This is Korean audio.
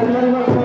감사합니다.